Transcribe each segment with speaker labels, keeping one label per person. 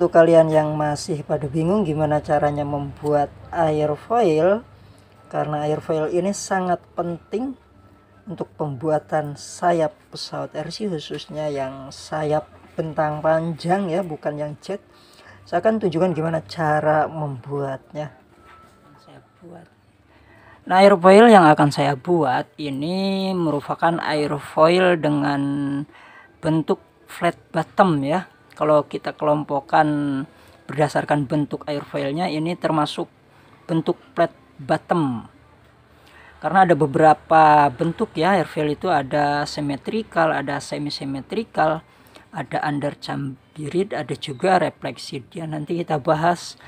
Speaker 1: Untuk kalian yang masih pada bingung gimana caranya membuat airfoil, karena airfoil ini sangat penting untuk pembuatan sayap pesawat RC khususnya yang sayap bentang panjang ya, bukan yang jet. Saya akan tunjukkan gimana cara membuatnya. Saya buat. Nah, airfoil yang akan saya buat ini merupakan airfoil dengan bentuk flat bottom ya kalau kita kelompokkan berdasarkan bentuk airfoilnya ini termasuk bentuk flat bottom. Karena ada beberapa bentuk ya airfoil itu ada symmetrical ada semi symmetrical ada under cambirid ada juga refleksi. Ya nanti kita bahas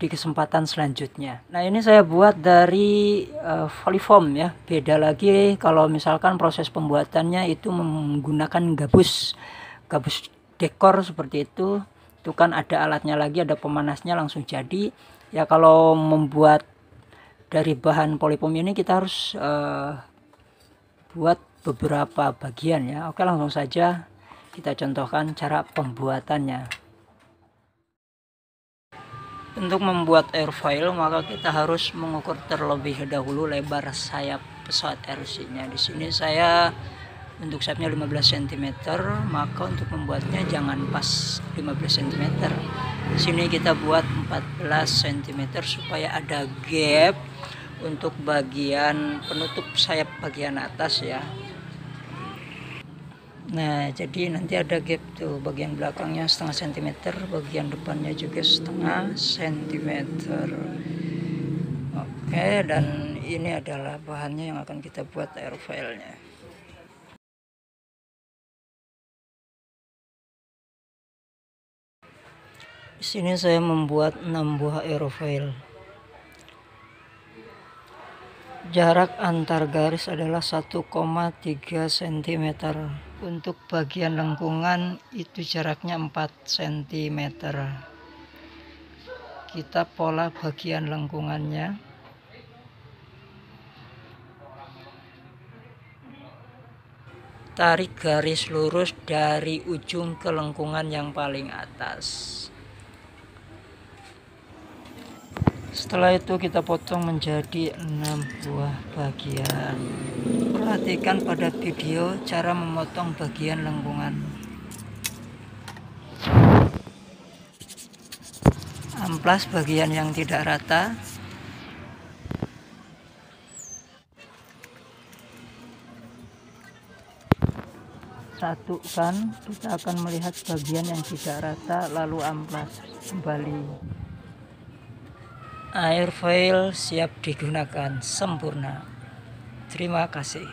Speaker 1: di kesempatan selanjutnya. Nah ini saya buat dari uh, polyfoam ya. Beda lagi kalau misalkan proses pembuatannya itu menggunakan gabus. Gabus dekor seperti itu itu kan ada alatnya lagi ada pemanasnya langsung jadi. Ya kalau membuat dari bahan polipom ini kita harus uh, buat beberapa bagian ya. Oke langsung saja kita contohkan cara pembuatannya. Untuk membuat airfoil maka kita harus mengukur terlebih dahulu lebar sayap pesawat RC nya di sini saya untuk sayapnya 15 cm maka untuk membuatnya jangan pas 15 cm sini kita buat 14 cm supaya ada gap untuk bagian penutup sayap bagian atas ya. Nah jadi nanti ada gap tuh bagian belakangnya setengah cm bagian depannya juga setengah cm oke dan ini adalah bahannya yang akan kita buat airfoilnya sini saya membuat 6 buah aerofoil. Jarak antar garis adalah 1,3 cm. Untuk bagian lengkungan itu jaraknya 4 cm. Kita pola bagian lengkungannya. Tarik garis lurus dari ujung ke lengkungan yang paling atas. Setelah itu kita potong menjadi enam buah bagian. Perhatikan pada video cara memotong bagian lengkungan. Amplas bagian yang tidak rata. Satu kan kita akan melihat bagian yang tidak rata lalu amplas kembali air foil siap digunakan sempurna. Terima kasih